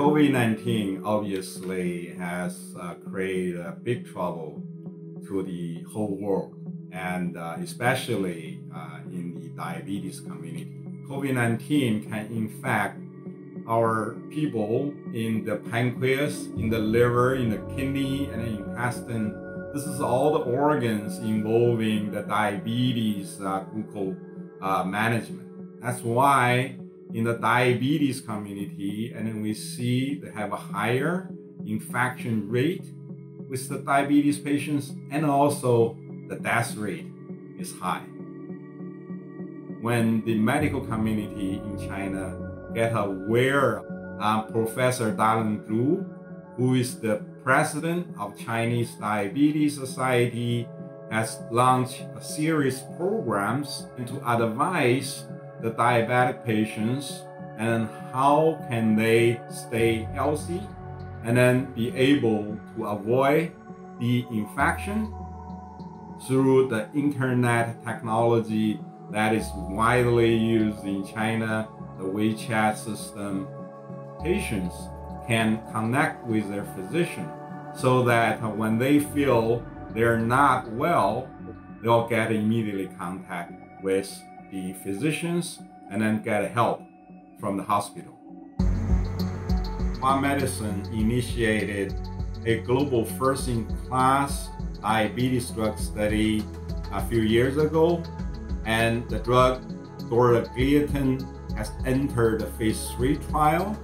COVID 19 obviously has uh, created a big trouble to the whole world, and uh, especially uh, in the diabetes community. COVID 19 can infect our people in the pancreas, in the liver, in the kidney, and the intestine. This is all the organs involving the diabetes uh, glucose uh, management. That's why in the diabetes community, and then we see they have a higher infection rate with the diabetes patients, and also the death rate is high. When the medical community in China get aware, uh, Professor Dalong Zhu, who is the president of Chinese Diabetes Society, has launched a series of programs to advise the diabetic patients and how can they stay healthy and then be able to avoid the infection through the internet technology that is widely used in China, the WeChat system. Patients can connect with their physician so that when they feel they're not well, they'll get immediately contact with the physicians and then get help from the hospital. Hua Medicine initiated a global first-in-class diabetes drug study a few years ago, and the drug dorzagliatin has entered the phase 3 trial,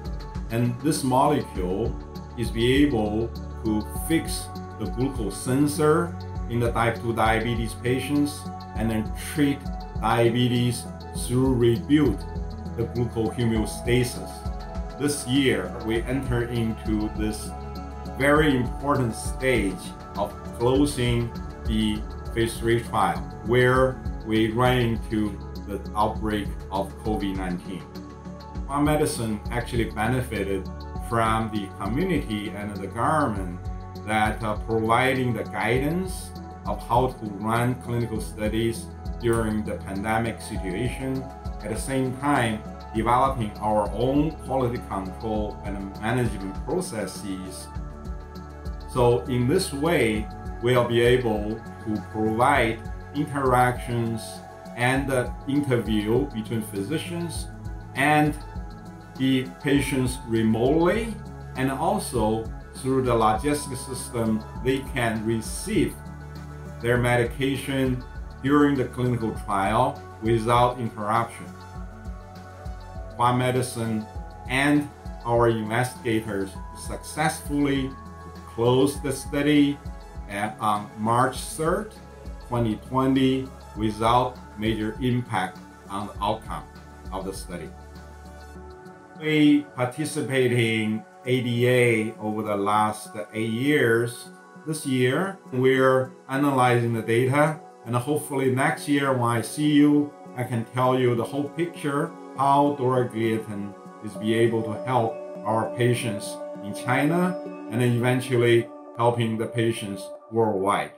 and this molecule is be able to fix the glucose sensor in the type 2 diabetes patients and then treat diabetes through rebuild the glucose homeostasis. This year, we enter into this very important stage of closing the phase 3 trial where we run into the outbreak of COVID-19. Hua Medicine actually benefited from the community and the government that are providing the guidance of how to run clinical studies during the pandemic situation, at the same time developing our own quality control and management processes. So in this way, we'll be able to provide interactions and the interview between physicians and the patients remotely and also through the logistic system they can receive their medication during the clinical trial without interruption. Hua Medicine and our investigators successfully closed the study at, on March 3rd, 2020 without major impact on the outcome of the study. We participating ADA over the last eight years. This year, we're analyzing the data and hopefully next year when I see you, I can tell you the whole picture how dorzagliatin is be able to help our patients in China and eventually helping the patients worldwide.